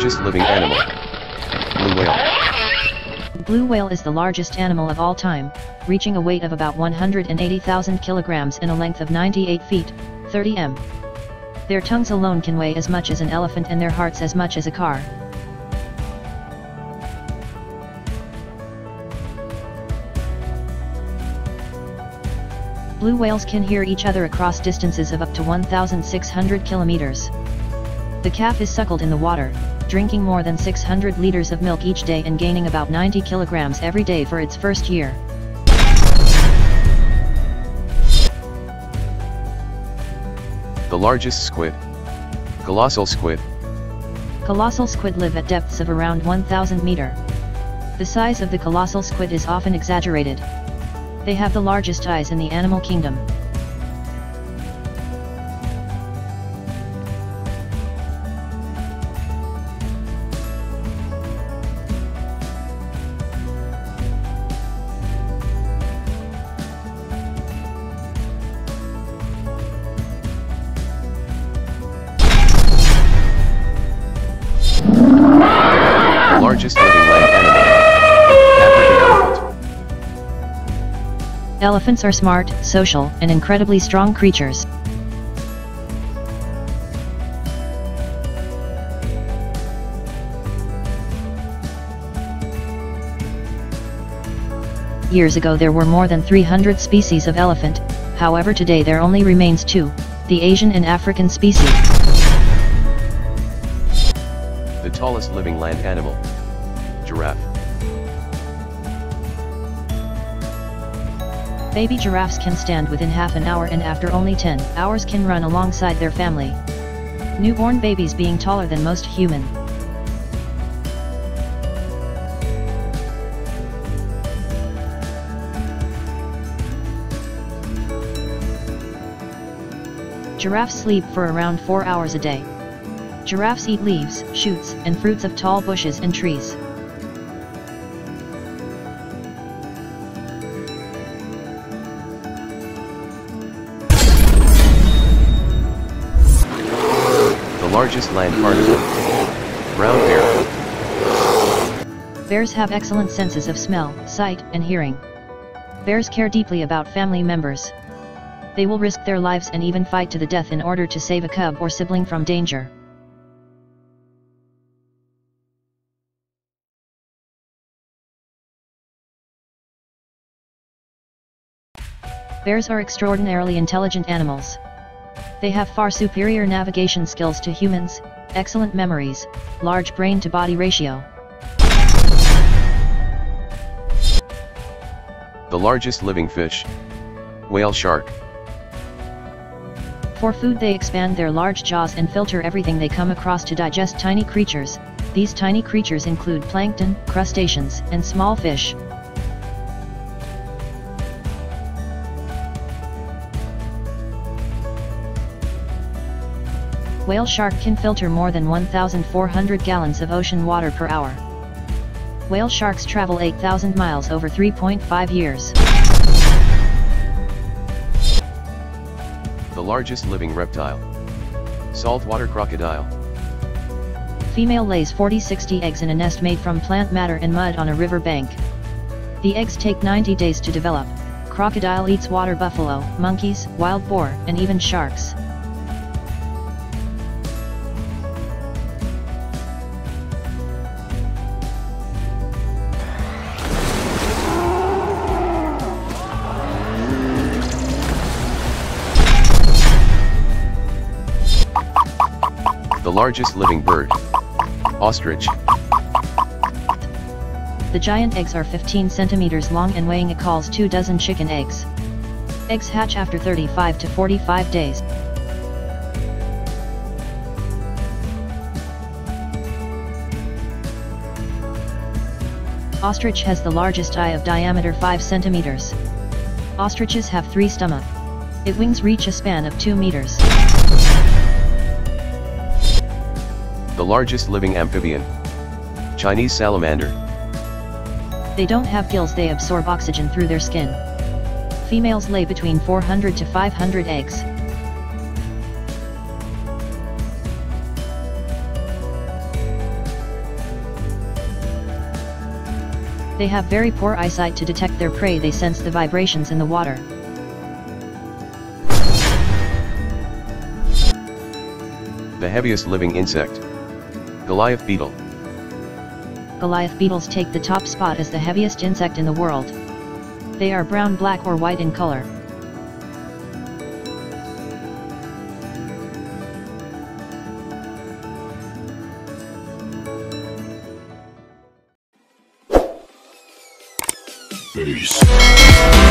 largest living animal. Blue whale. Blue whale is the largest animal of all time, reaching a weight of about 180,000 kilograms and a length of 98 feet, 30 m. Their tongues alone can weigh as much as an elephant and their hearts as much as a car. Blue whales can hear each other across distances of up to 1,600 kilometers. The calf is suckled in the water, drinking more than 600 liters of milk each day and gaining about 90 kilograms every day for its first year. The largest squid. Colossal squid. Colossal squid live at depths of around 1000 meter. The size of the colossal squid is often exaggerated. They have the largest eyes in the animal kingdom. Largest living land animal. African elephant. Elephants are smart, social, and incredibly strong creatures. Years ago there were more than 300 species of elephant, however today there only remains two, the Asian and African species. The tallest living land animal. Giraffe. Baby giraffes can stand within half an hour and after only 10 hours can run alongside their family. Newborn babies being taller than most human. Giraffes sleep for around 4 hours a day. Giraffes eat leaves, shoots, and fruits of tall bushes and trees. Largest land carnivore. Brown bear. Bears have excellent senses of smell, sight, and hearing. Bears care deeply about family members. They will risk their lives and even fight to the death in order to save a cub or sibling from danger. Bears are extraordinarily intelligent animals. They have far superior navigation skills to humans, excellent memories, large brain to body ratio. The largest living fish. Whale shark. For food they expand their large jaws and filter everything they come across to digest tiny creatures. These tiny creatures include plankton, crustaceans, and small fish. Whale shark can filter more than 1,400 gallons of ocean water per hour. Whale sharks travel 8,000 miles over 3.5 years. The largest living reptile. Saltwater crocodile. Female lays 40-60 eggs in a nest made from plant matter and mud on a river bank. The eggs take 90 days to develop. Crocodile eats water buffalo, monkeys, wild boar, and even sharks. The largest living bird. Ostrich. The giant eggs are 15 centimeters long and weighing equals 2 dozen chicken eggs. Eggs hatch after 35 to 45 days. Ostrich has the largest eye of diameter 5 centimeters. Ostriches have three stomach. Its wings reach a span of 2 meters. The largest living amphibian. Chinese salamander. They don't have gills they absorb oxygen through their skin. Females lay between 400 to 500 eggs. They have very poor eyesight to detect their prey they sense the vibrations in the water. The heaviest living insect Goliath beetle. Goliath beetles take the top spot as the heaviest insect in the world. They are brown black or white in color. Peace.